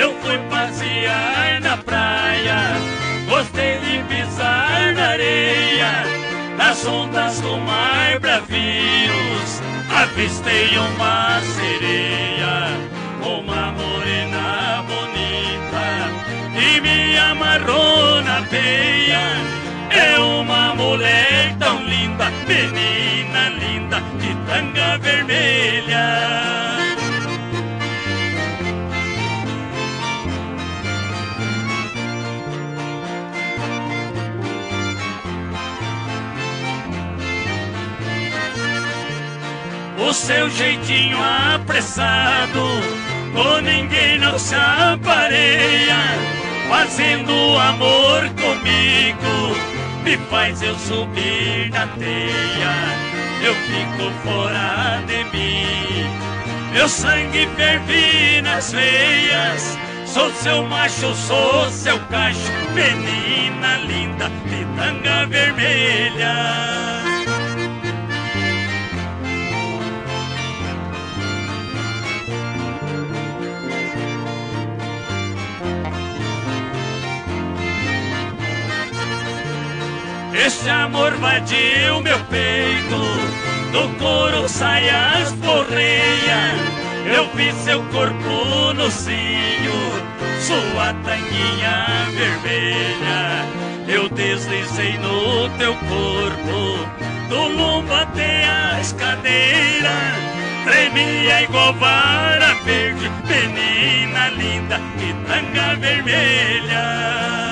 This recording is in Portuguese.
Eu fui passear na praia, gostei de pisar na areia, nas ondas do mar bravios, avistei uma sereia, uma morena bonita, e me amarrou na teia. É uma mulher tão linda, menina linda, de tanga vermelha. O seu jeitinho apressado, com ninguém não se apareia, fazendo amor comigo, me faz eu subir na teia, eu fico fora de mim, meu sangue ferve nas veias. Sou seu macho, sou seu cacho, menina linda de tanga vermelha. Esse amor vadio meu peito, do couro sai as porreias. Eu vi seu corpo no cio, sua tanguinha vermelha. Eu deslizei no teu corpo, do lombo até as cadeiras. Tremia igual vara verde, menina linda e tanga vermelha.